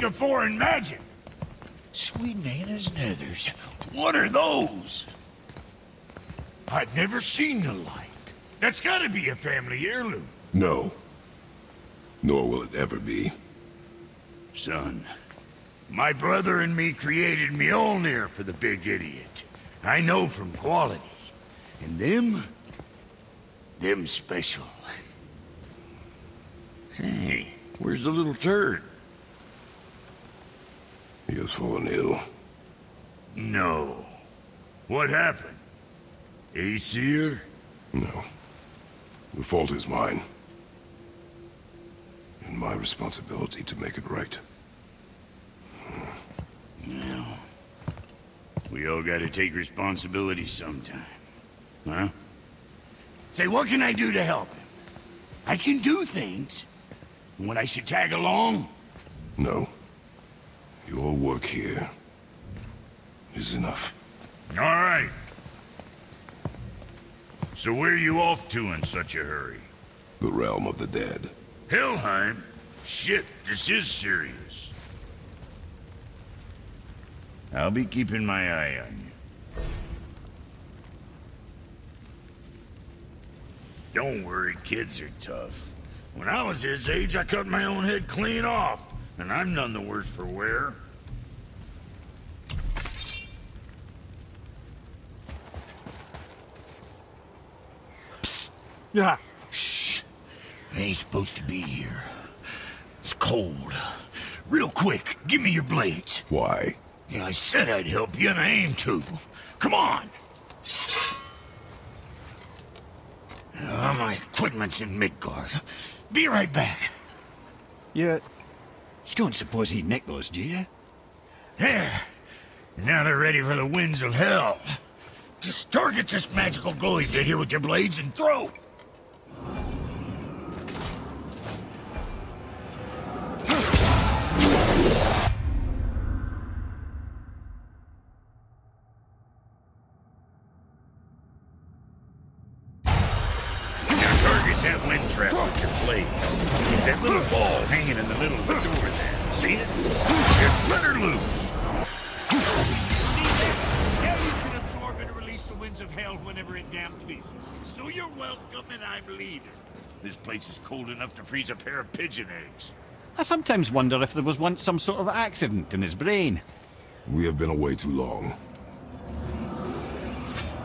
think of foreign magic. Sweet Nana's nethers. What are those? I've never seen the like. That's gotta be a family heirloom. No. Nor will it ever be. Son, my brother and me created Mjolnir for the big idiot. I know from quality. And them... them special. Hey, where's the little turd? He has fallen ill. No. What happened? Aesir? No. The fault is mine. And my responsibility to make it right. No. We all gotta take responsibility sometime. Huh? Say, what can I do to help him? I can do things. When I should tag along? No. Your work here is enough. All right. So where are you off to in such a hurry? The realm of the dead. Helheim? Shit, this is serious. I'll be keeping my eye on you. Don't worry, kids are tough. When I was his age, I cut my own head clean off, and I'm none the worse for wear. Psst. Yeah. Shh. I ain't supposed to be here. It's cold. Real quick, give me your blades. Why? Yeah, I said I'd help you, and I aim to. Come on! Uh, my equipment's in Midgard. Be right back. You... You don't suppose he nicked those, do you? There. Now they're ready for the winds of hell. Just target this magical glowy bit here with your blades and throw. That wind trap with your blade. It's that little ball hanging in the middle of the door there. See it? Just let her loose. Now you can absorb and release the winds of hell whenever it damn pleases. So you're welcome and I'm leaving. This place is cold enough to freeze a pair of pigeon eggs. I sometimes wonder if there was once some sort of accident in his brain. We have been away too long.